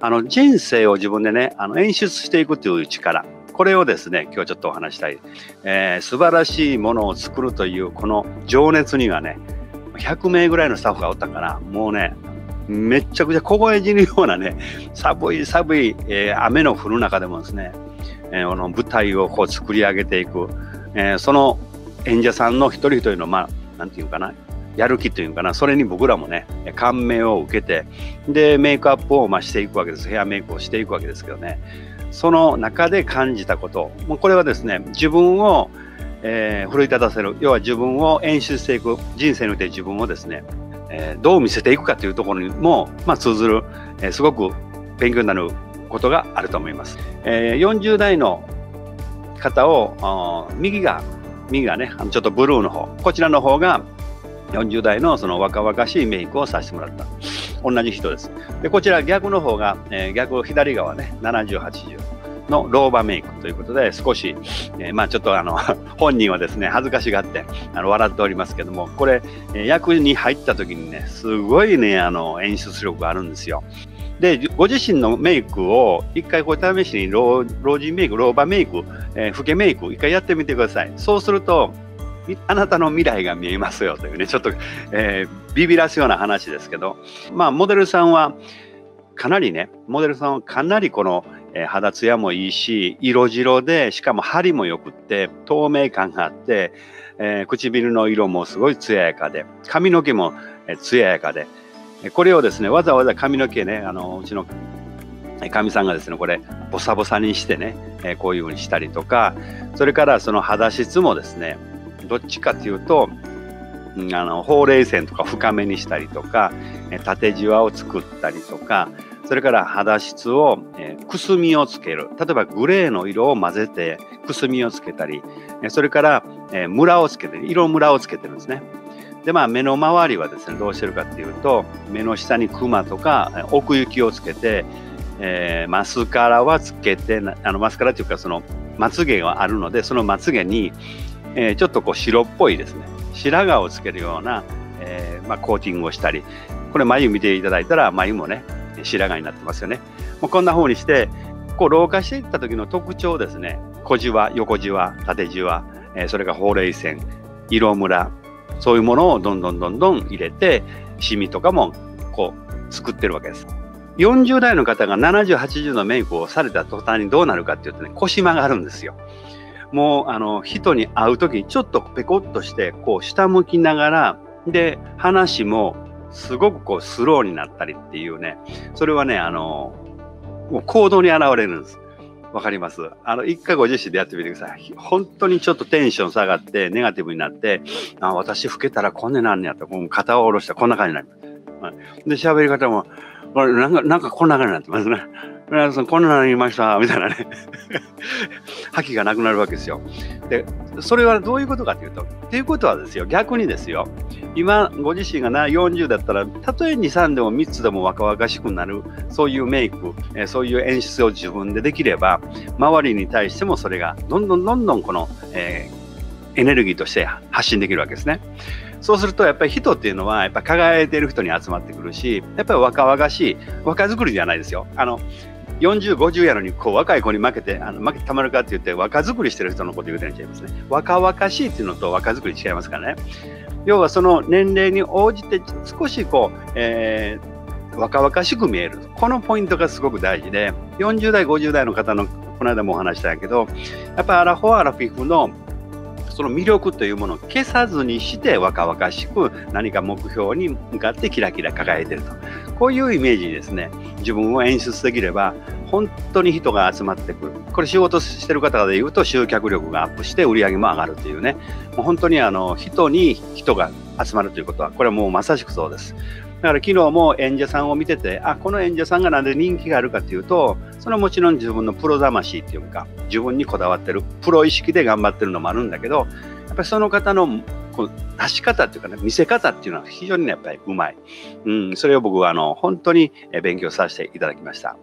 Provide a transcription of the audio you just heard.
あの人生を自分でね、あの演出していくという力。これをですね、今日ちょっとお話したい。えー、素晴らしいものを作るというこの情熱にはね、100名ぐらいのスタッフがおったから、もうね、めちゃくちゃ凍え死ぬようなね、寒い寒い、えー、雨の降る中でもですね、えー、この舞台をこう作り上げていく、えー、その演者さんの一人一人の、まあ、なんていうかな、やる気というかな、それに僕らもね、感銘を受けて、で、メイクアップをまあしていくわけです。ヘアメイクをしていくわけですけどね。その中で感じたこと、もうこれはですね、自分を、えー、奮い立たせる、要は自分を演出していく、人生において自分をですね、えー、どう見せていくかというところにも、まあ、通ずる、えー、すごく勉強になることがあると思います。えー、40代の方を、右が、右がね、ちょっとブルーの方、こちらの方が40代のその若々しいメイクをさせてもらった。同じ人です。で、こちら逆の方が、えー、逆左側ね、70、80の老婆メイクということで、少し、えー、まあちょっとあの、本人はですね、恥ずかしがってあの笑っておりますけども、これ、えー、役に入った時にね、すごいね、あの、演出力があるんですよ。で、ご自身のメイクを一回こう試しに老老人メイク、老婆メイク、えー、老けメイク、一回やってみてください。そうすると、あなたの未来が見えますよというね、ちょっと、えー、ビビらすような話ですけど、まあ、モデルさんは、かなりね、モデルさんはかなりこの、えー、肌ツヤもいいし、色白で、しかも針もよくって、透明感があって、えー、唇の色もすごい艶やかで、髪の毛も、えー、艶やかで、これをですね、わざわざ髪の毛ね、あのうちのかみさんがですね、これ、ボサボサにしてね、え、こういうふうにしたりとか、それからその肌質もですね、どっちかというと、あのほうれい線とか深めにしたりとか縦じわを作ったりとかそれから肌質を、え、くすみをつける。例えばグレーの色を混ぜてくすみをつけたりそれから、え、ムラをつけて色ムラをつけてるんですね。でまあ目の周りはですねどうしてるかっていうと目の下にクマとか奥行きをつけて、えー、マスカラはつけてあのマスカラというかそのまつげがあるのでそのまつげにえー、ちょっとこう白っぽいですね。白髪をつけるような、えーまあ、コーティングをしたりこれ眉見ていただいたら眉もね白髪になってますよね。もうこんな風にしてこう老化していった時の特徴ですね。小じわ横じわ縦じわ、えー、それからほうれい線色ムラそういうものをどんどんどんどん入れてシミとかもこう作ってるわけです。40代の方が70、80のメイクをされた途端にどうなるかっていうとね、腰曲がるんですよ。もうあの人に会う時にちょっとペコッとしてこう下向きながらで話もすごくこうスローになったりっていうねそれはねあのもう行動に現れるんです。わかります？あの、一回ご自身でやってみてください。本当にちょっとテンション下がって、ネガティブになって、あ私老けたらこんななんねやったら、肩を下ろしたらこんな感じになる。で、喋り方も、なんか、なんかこんな感じになってますね。村田さん、こんなの言いました、みたいなね。覇気がなくなるわけですよ。で、それはどういうことかというと、っていうことはですよ、逆にですよ、今、ご自身がな40だったら、たとえ2、3でも3つでも若々しくなる、そういうメイク、そういう演出を自分でできれば、周りに対してもそれが、どんどんどんどんこの、えー、エネルギーとして発信できるわけですね。そうするとやっぱり人っていうのはやっぱ輝いている人に集まってくるしやっぱり若々しい若作りじゃないですよあの40、50やのにこう若い子に負けて、あの負けてたまるかって言って若作りしてる人のこと言うてんちゃいますね。若々しいっていうのと若作り違いますからね。要はその年齢に応じて少しこう、えー、若々しく見える。このポイントがすごく大事で、40代、50代の方のこの間もお話したんやけど、やっぱりアラフォーアラフィフのその魅力というものを消さずにして若々しく何か目標に向かってキラキラ輝いてると。こういうイメージにですね、自分を演出できれば、本当に人が集まってくる。これ仕事してる方で言うと集客力がアップして売り上げも上がるというね、もう本当にあの人に人が集まるということは、これはもうまさしくそうです。だから昨日も演者さんを見てて、あ、この演者さんがなんで人気があるかっていうと、それはもちろん自分のプロ魂っていうか、自分にこだわってる、プロ意識で頑張ってるのもあるんだけど、やっぱりその方のこう出し方っていうかね、見せ方っていうのは非常にね、やっぱりうまい。うん、それを僕はあの、本当に勉強させていただきました。